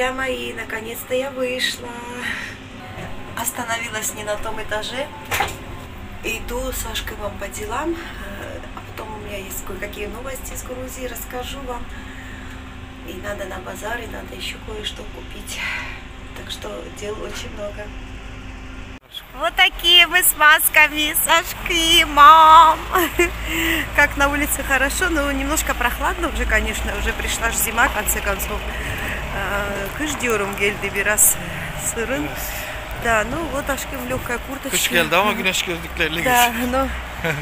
Друзья мои, наконец-то я вышла. Остановилась не на том этаже. Иду с Сашкой вам по делам. А потом у меня есть кое-какие новости из Грузии, расскажу вам. И надо на базар, и надо еще кое-что купить. Так что дел очень много. Вот такие мы с масками, Сашки, мам. Как на улице хорошо, но немножко прохладно уже, конечно, уже пришла же зима, в конце концов. Kış diyorum geldi biraz sırın. Да, ну вот Ашкин легкая курточка. Kış geldi ama güneş gözlükleriyle Да, но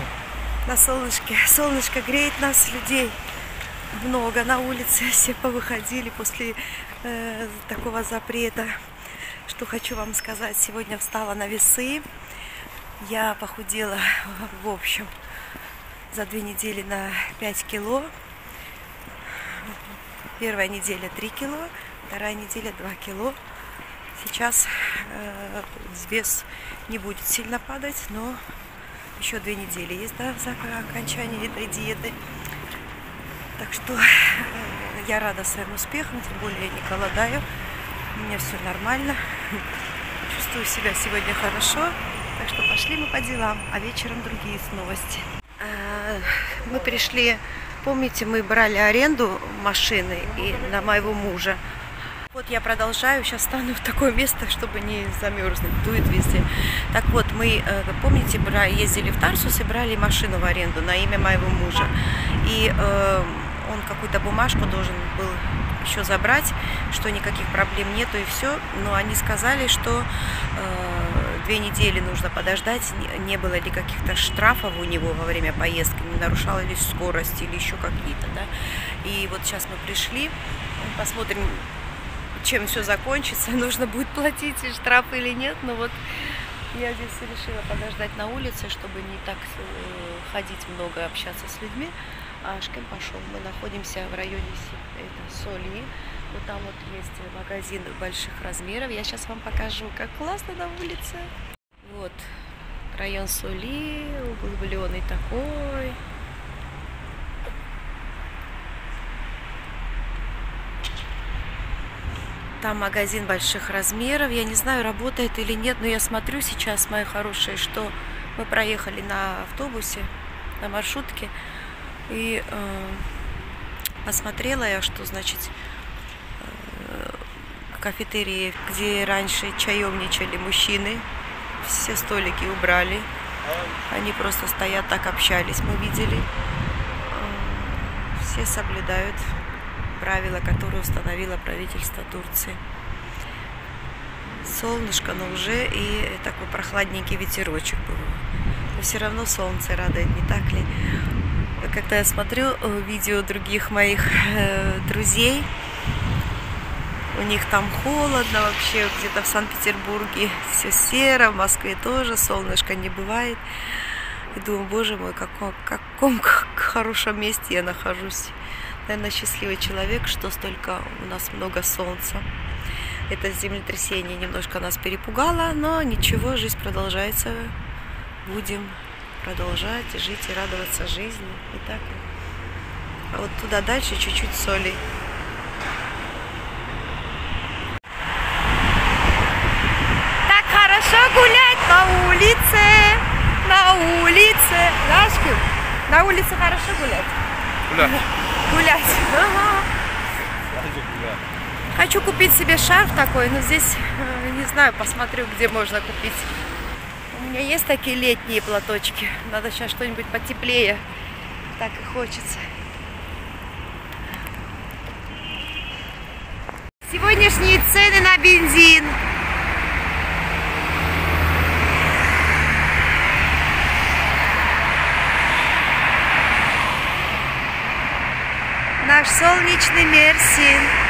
на солнышке. Солнышко греет нас, людей много на улице. Все повыходили после э, такого запрета. Что хочу вам сказать. Сегодня встала на весы. Я похудела, в общем, за две недели на 5 кило. Первая неделя 3 кило, вторая неделя 2 кило. Сейчас э, вес не будет сильно падать, но еще две недели есть до за окончания этой диеты. Так что э, я рада своим успехам, тем более я не голодаю. У меня все нормально. Чувствую себя сегодня хорошо. Так что пошли мы по делам, а вечером другие новости. А, Мы пришли, помните, мы брали аренду машины и на моего мужа. Вот я продолжаю, сейчас стану в такое место, чтобы не замерзнуть, дует везде. Так вот, мы, э, помните, ездили в Тарсус и брали машину в аренду на имя моего мужа. И э, он какую-то бумажку должен был еще забрать, что никаких проблем нету и все. Но они сказали, что э, две недели нужно подождать, не- было ли каких-то штрафов у него во время поездки, не нарушала ли скорость или еще какие-то, да. И вот сейчас мы пришли, посмотрим, чем все закончится, нужно будет платить штраф или нет. Но вот я здесь решила подождать на улице, чтобы не так э, ходить много, общаться с людьми. Ашкин пошел. Мы находимся в районе Соли. Вот там вот есть магазин больших размеров. Я сейчас вам покажу, как классно на улице. Вот район Соли, углубленный такой. Там магазин больших размеров. Я не знаю, работает или нет, но я смотрю сейчас, мои хорошие, что мы проехали на автобусе, на маршрутке. И э, посмотрела я, что значит э, кафетерии, где раньше чаемничали мужчины, все столики убрали. Они просто стоят, так общались, мы видели. Э, Все соблюдают правила, которые установило правительство Турции. Солнышко, но уже и такой прохладненький ветерочек был. Но все равно солнце радует, не так ли? Когда я смотрю э, видео других моих э, друзей, у них там холодно вообще, где-то в Санкт-Петербурге все серо, в Москве тоже, солнышко не бывает. И думаю, боже мой, каком, каком хорошем месте я нахожусь. Наверное, счастливый человек, что столько у нас много солнца. Это землетрясение немножко нас перепугало, но ничего, жизнь продолжается. Будем продолжать жить и радоваться жизни. И так. А вот туда дальше чуть-чуть соли. Так хорошо гулять на улице. На улице. Дашки, на улице хорошо гулять. Gülay. Гулять. Ага. Хочу купить себе шарф такой, но здесь э, не знаю, посмотрю, где можно купить. У меня есть такие летние платочки. Надо сейчас что-нибудь потеплее. Так и хочется. Сегодняшние цены на бензин. Наш солнечный Мерсин.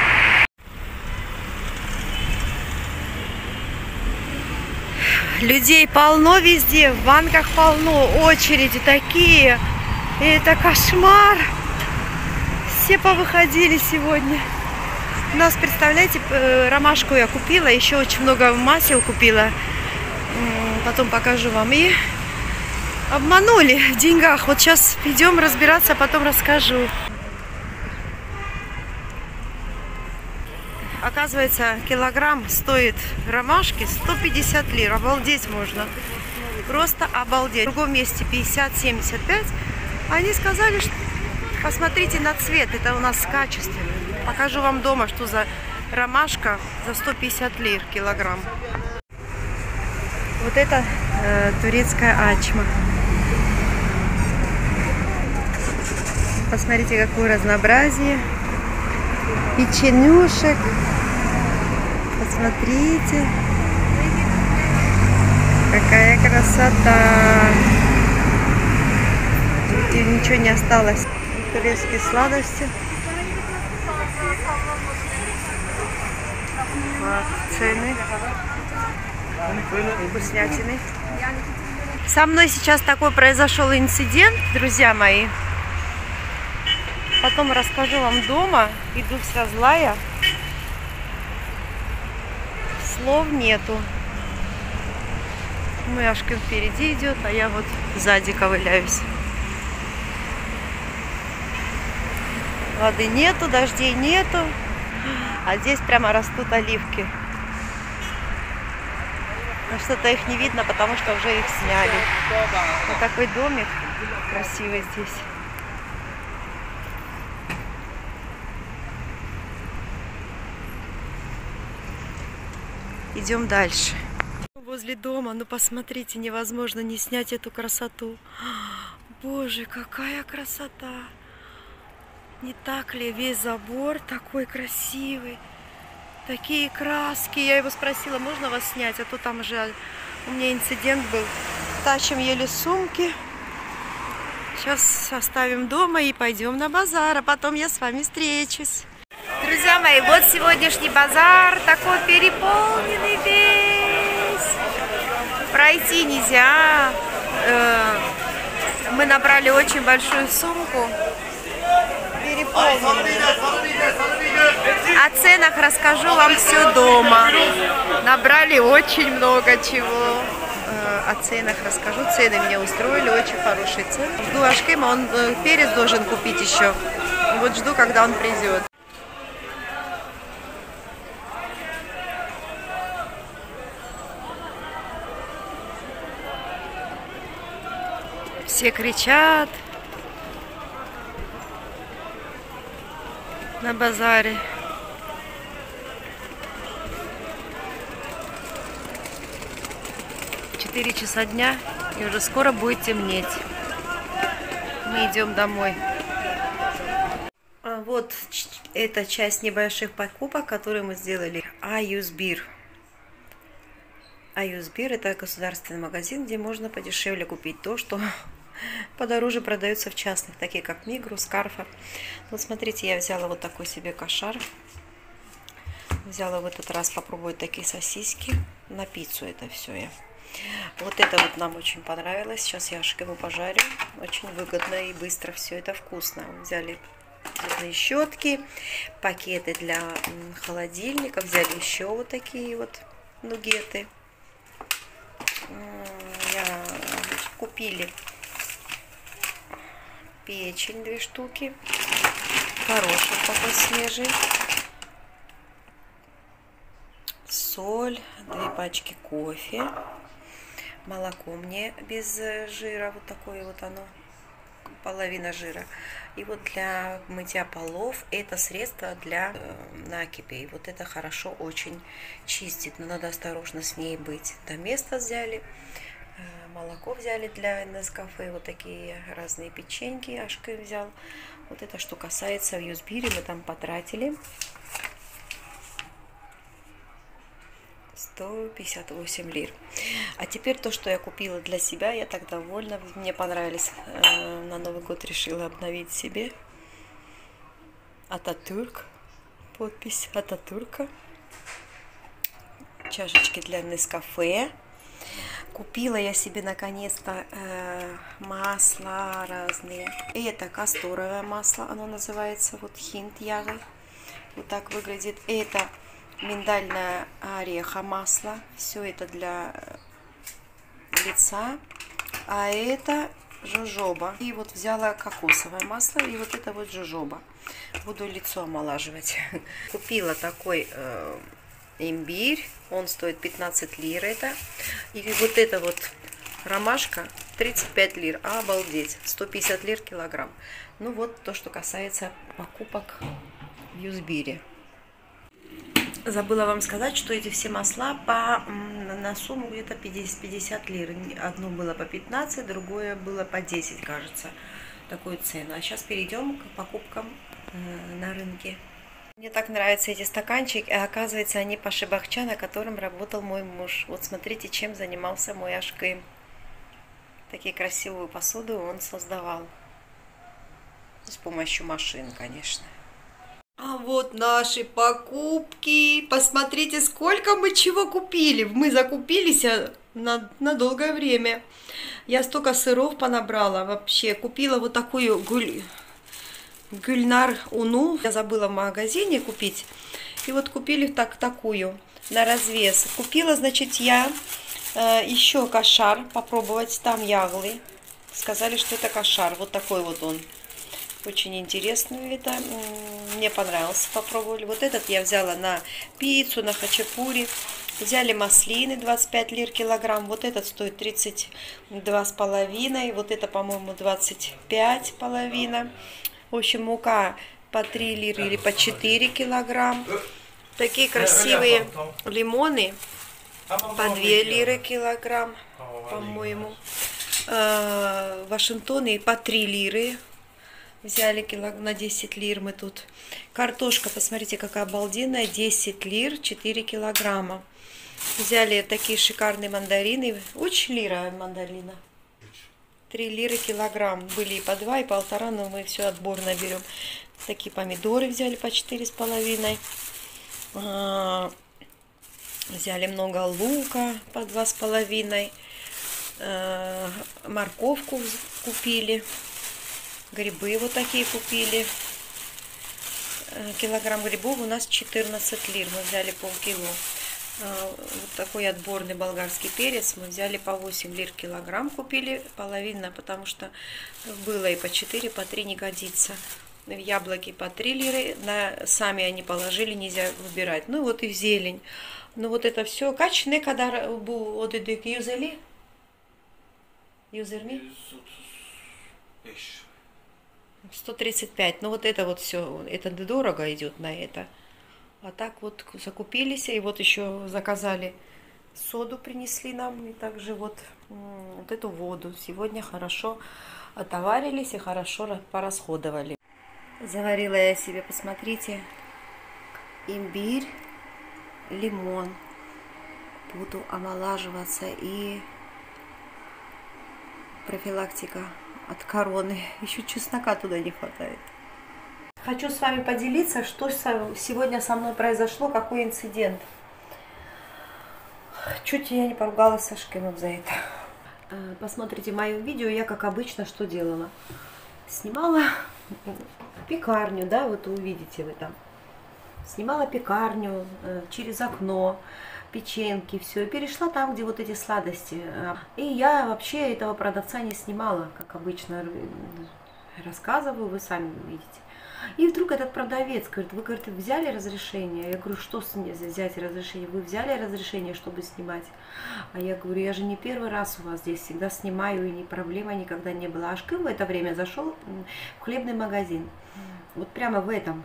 Людей полно везде, в банках полно, очереди такие. И это кошмар. Все повыходили сегодня. У нас, представляете, э, ромашку я купила, еще очень много масел купила. Потом покажу вам. И обманули в деньгах. Вот сейчас идем разбираться, а потом расскажу. Оказывается, килограмм стоит ромашки 150 лир. Обалдеть можно. Просто обалдеть. В другом месте 50-75. Они сказали, что посмотрите на цвет. Это у нас качественно. Покажу вам дома, что за ромашка за 150 лир килограмм. Вот это э, турецкая ачма. Посмотрите, какое разнообразие. Печенюшек. Посмотрите. Какая красота. Видите, ничего не осталось. Турецкие сладости. Цены. Вкуснятины. Со мной сейчас такой произошел инцидент, друзья мои. Потом расскажу вам дома. Иду вся злая. Слов нету. Мой Ашкин впереди идет, а я вот сзади ковыляюсь. Воды нету, дождей нету. А здесь прямо растут оливки. Но что-то их не видно, потому что уже их сняли. Вот такой домик красивый здесь. Идем дальше. Возле дома, ну посмотрите, невозможно не снять эту красоту. Боже, какая красота! Не так ли весь забор такой красивый? Такие краски. Я его спросила, можно вас снять? А то там же у меня инцидент был. Тащим еле сумки. Сейчас оставим дома и пойдем на базар, а потом я с вами встречусь. Друзья мои, вот сегодняшний базар, такой переполненный весь. Пройти нельзя. Э, мы набрали очень большую сумку. Переполненную. О ценах расскажу вам все дома. Набрали очень много чего. Э, о ценах расскажу. Цены меня устроили, очень хорошие цены. Жду Ашкема, он э, перец должен купить еще. Вот жду, когда он придет. Все кричат на базаре. Четыре часа дня и уже скоро будет темнеть. Мы идем домой. А вот эта часть небольших покупок, которые мы сделали. Аюсбир. Аюсбир это государственный магазин, где можно подешевле купить то, что подороже продаются в частных, такие как Мигрус, Карфа. Вот смотрите, я взяла вот такой себе кошар. Взяла в этот раз попробовать такие сосиски. На пиццу это все я. Вот это вот нам очень понравилось. Сейчас я его пожарю. Очень выгодно и быстро все это вкусно. Взяли зубные щетки, пакеты для холодильника. Взяли еще вот такие вот нугеты. Я, купили печень две штуки. Хороший такой свежий. Соль, две пачки кофе. Молоко мне без жира, вот такое вот оно, половина жира. И вот для мытья полов это средство для э, накипи. И вот это хорошо очень чистит, но надо осторожно с ней быть. До места взяли. Э, молоко взяли для Нескафе, вот такие разные печеньки Ашка взял. Вот это, что касается в Юсбире, мы там потратили 158 лир. А теперь то, что я купила для себя, я так довольна. Мне понравились. Э, на Новый год решила обновить себе. Ататюрк. Подпись Ататюрка. Чашечки для Нескафе. Купила я себе наконец-то э, масла разные. Это касторовое масло, оно называется, вот хинт ягой. Вот так выглядит. Это миндальное ореха масло. Все это для лица. А это жожоба. И вот взяла кокосовое масло и вот это вот жожоба. Буду лицо омолаживать. Купила такой э, имбирь. Он стоит 15 лир это. И вот это вот ромашка 35 лир. Обалдеть. 150 лир килограмм. Ну вот то, что касается покупок в Юзбире. Забыла вам сказать, что эти все масла по, на сумму где-то 50, 50 лир. Одно было по 15, другое было по 10, кажется. Такую цену. А сейчас перейдем к покупкам э, на рынке. Мне так нравятся эти стаканчики, а оказывается они по шибахча, на котором работал мой муж. Вот смотрите, чем занимался мой Ашкым. Такие красивую посуду он создавал. С помощью машин, конечно. А вот наши покупки. Посмотрите, сколько мы чего купили. Мы закупились а, на, на долгое время. Я столько сыров понабрала вообще. Купила вот такую гуль... Гульнар Уну. Я забыла в магазине купить. И вот купили так, такую на развес. Купила, значит, я э, еще кошар попробовать. Там яглы. Сказали, что это кошар. Вот такой вот он. Очень интересный это. Мне понравился, попробовали. Вот этот я взяла на пиццу, на хачапури. Взяли маслины 25 лир килограмм. Вот этот стоит 32 с половиной. Вот это, по-моему, 25 половина. В общем, мука по 3 лиры или по 4 килограмм. Такие красивые лимоны по 2 лиры килограмм, по-моему. Э, Вашингтоны по 3 лиры Взяли кило на 10 лир мы тут. Картошка, посмотрите, какая обалденная. 10 лир, 4 килограмма. Взяли такие шикарные мандарины. Очень лира мандарина. 3 лиры килограмм. Были и по 2, и полтора, но мы все отборно берем. Такие помидоры взяли по 4,5. А, взяли много лука по 2,5. А, морковку купили. Грибы вот такие купили. Э, килограмм грибов у нас 14 лир. Мы взяли полкило. Э, вот такой отборный болгарский перец. Мы взяли по 8 лир килограмм купили. Половина, потому что было и по 4, по 3 не годится. Яблоки по 3 лиры. На, сами они положили, нельзя выбирать. Ну вот и зелень. Ну вот это все. Kaç ne kadar bu ödedik? 150? 120? 135. Ну вот это вот все, это дорого идет на это. А так вот закупились, и вот еще заказали соду принесли нам, и также вот, вот эту воду. Сегодня хорошо отоварились и хорошо порасходовали. Заварила я себе, посмотрите, имбирь, лимон. Буду омолаживаться и профилактика от короны. Еще чеснока туда не хватает. Хочу с вами поделиться, что сегодня со мной произошло, какой инцидент. Чуть я не поругалась со Шкемом за это. Э, посмотрите мое видео, я как обычно что делала. Снимала пекарню, да, вот увидите вы там. Снимала пекарню э, через окно печеньки, все. И перешла там, где вот эти сладости. И я вообще этого продавца не снимала, как обычно рассказываю, вы сами видите. И вдруг этот продавец говорит, вы, говорит, взяли разрешение? Я говорю, что взять разрешение? Вы взяли разрешение, чтобы снимать? А я говорю, я же не первый раз у вас здесь, всегда снимаю, и ни проблема никогда не было. Аж в это время зашел в хлебный магазин. Вот прямо в этом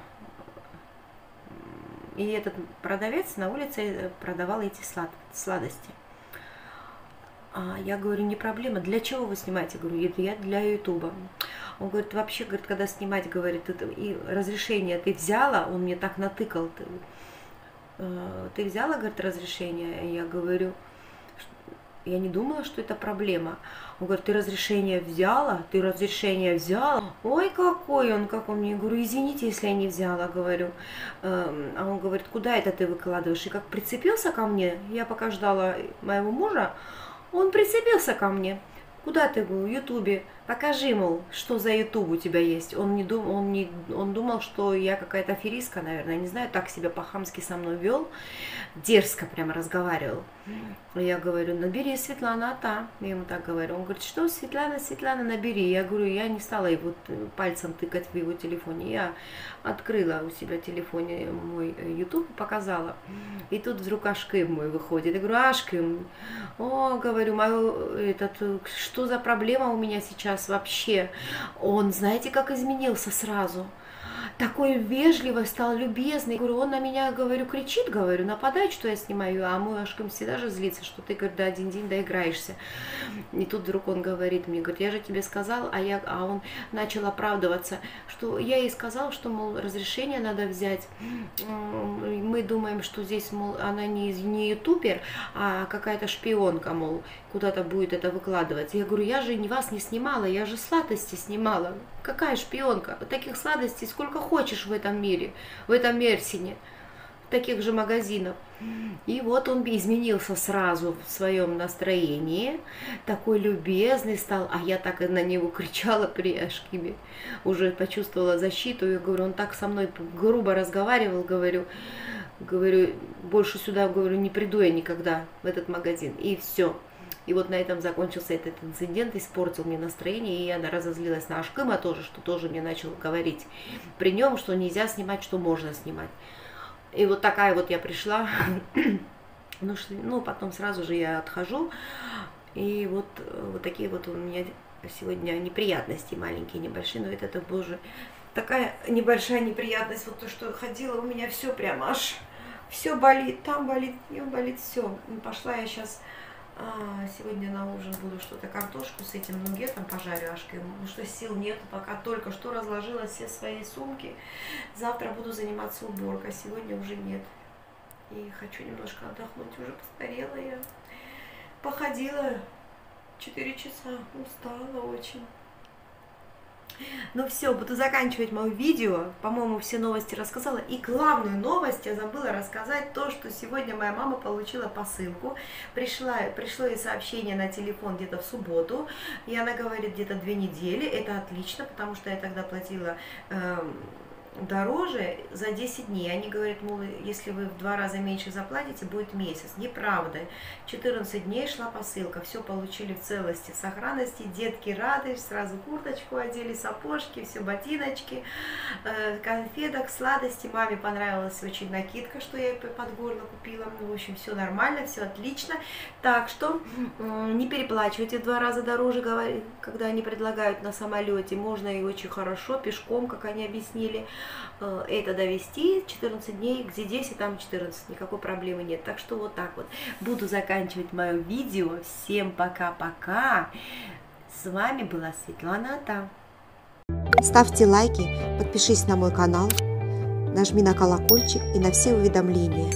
и этот продавец на улице э, продавал эти слад сладости. А я говорю, не проблема, для чего вы снимаете? Я говорю, я для ютуба. Он говорит, вообще, говорит, когда снимать, говорит, это, и разрешение ты взяла, он мне так натыкал, ты, э, ты взяла, говорит, разрешение? Я говорю, я не думала, что это проблема. Он говорит, ты разрешение взяла? Ты разрешение взяла? Ой, какой он, как он мне. Я говорю, извините, если я не взяла, говорю. Эм, а он говорит, куда это ты выкладываешь? И как прицепился ко мне, я пока ждала моего мужа, он прицепился ко мне. Куда ты, в Ютубе? Покажи, мол, что за YouTube у тебя есть. Он, не дум, он, не, он думал, что я какая-то аферистка, наверное, не знаю, так себя по-хамски со мной вел, дерзко прямо разговаривал. Я говорю, набери Светлана, а та. Я ему так говорю. Он говорит, что Светлана, Светлана, набери. Я говорю, я не стала его пальцем тыкать в его телефоне. Я открыла у себя в телефоне мой YouTube, показала. И тут вдруг Ашкым мой выходит. Я говорю, Ашкым, о, говорю, мою, этот, что за проблема у меня сейчас вообще? Он, знаете, как изменился сразу такой вежливый, стал любезный. Говорю, он на меня, говорю, кричит, говорю, нападает, что я снимаю, а мой Ашкам всегда же злится, что ты, говорит, да, один день доиграешься. И тут вдруг он говорит мне, говорит, я же тебе сказал, а, я, а он начал оправдываться, что я ей сказал, что, мол, разрешение надо взять. Мы думаем, что здесь, мол, она не, не ютубер, а какая-то шпионка, мол, куда-то будет это выкладывать. Я говорю, я же не вас не снимала, я же сладости снимала. Какая шпионка? Таких сладостей сколько хочешь в этом мире, в этом Мерсине, таких же магазинов. И вот он изменился сразу в своем настроении, такой любезный стал, а я так и на него кричала при Ашкиме, уже почувствовала защиту, я говорю, он так со мной грубо разговаривал, говорю, говорю, больше сюда, говорю, не приду я никогда в этот магазин, и все. И вот на этом закончился этот инцидент, испортил мне настроение, и я разозлилась на Ашкыма тоже, что тоже мне начал говорить при нем, что нельзя снимать, что можно снимать. И вот такая вот я пришла, ну, ну потом сразу же я отхожу, и вот, вот такие вот у меня сегодня неприятности маленькие, небольшие, но это, это боже, такая небольшая неприятность, вот то, что ходила, у меня все прям аж, все болит, там болит, не болит, все. Пошла я сейчас а, сегодня на ужин буду что-то картошку с этим нугетом пожарю ашкой, потому что сил нет, пока только что разложила все свои сумки. Завтра буду заниматься уборкой, сегодня уже нет. И хочу немножко отдохнуть, уже постарела я. Походила 4 часа, устала очень. Ну все, буду заканчивать мое видео. По-моему, все новости рассказала. И главную новость я забыла рассказать, то, что сегодня моя мама получила посылку. Пришла, пришло ей сообщение на телефон где-то в субботу, и она говорит, где-то две недели. Это отлично, потому что я тогда платила... Э, дороже за 10 дней. Они говорят, мол, если вы в два раза меньше заплатите, будет месяц. Неправда. 14 дней шла посылка, все получили в целости, в сохранности. Детки рады, сразу курточку одели, сапожки, все ботиночки, э, конфеток, сладости. Маме понравилась очень накидка, что я под горло купила. Ну, в общем, все нормально, все отлично. Так что не переплачивайте в два раза дороже, когда они предлагают на самолете. Можно и очень хорошо, пешком, как они объяснили. Э, это довести 14 дней, где 10, там 14, никакой проблемы нет. Так что вот так вот. Буду заканчивать мое видео. Всем пока-пока. С вами была Светлана Ата. Ставьте лайки, подпишись на мой канал, нажми на колокольчик и на все уведомления.